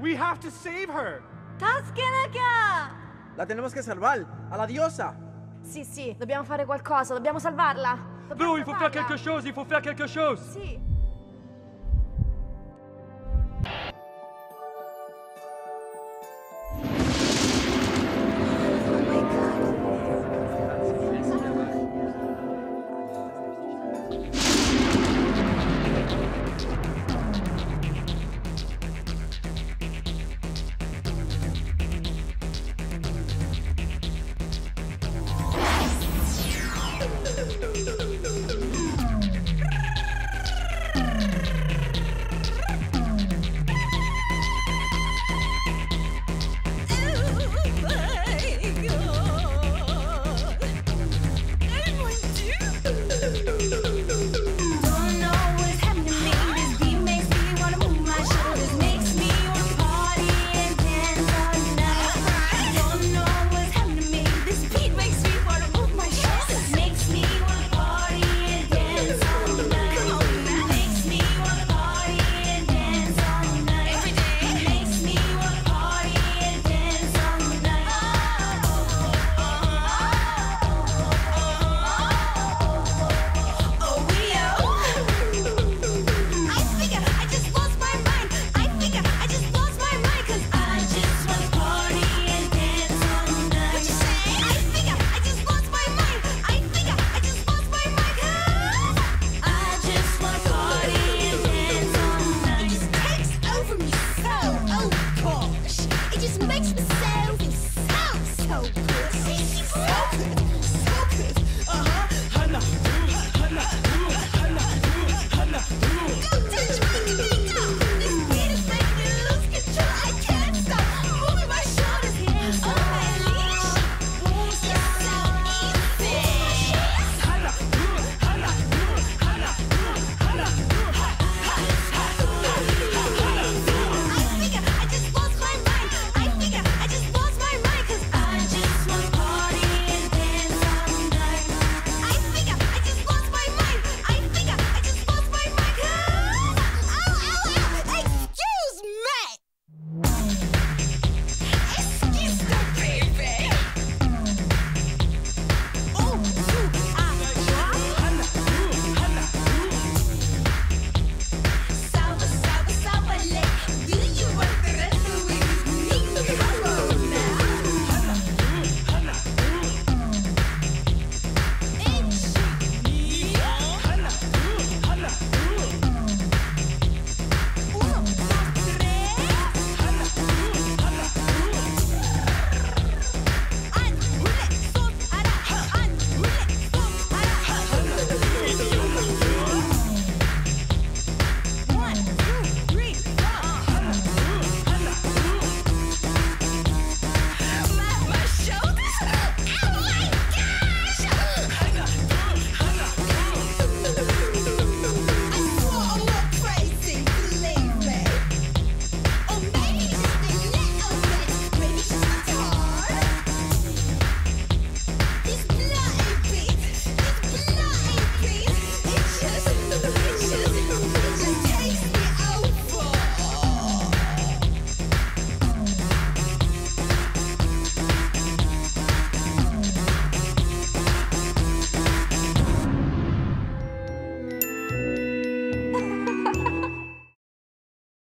We have to save her. La tenemos que salvar, la diosa. Sì, sì, dobbiamo fare qualcosa, dobbiamo salvarla. Dobbiamo Bro, il faut faire quelque chose, il faut faire quelque chose. Sì. makes me so, so, so good. So good, so good.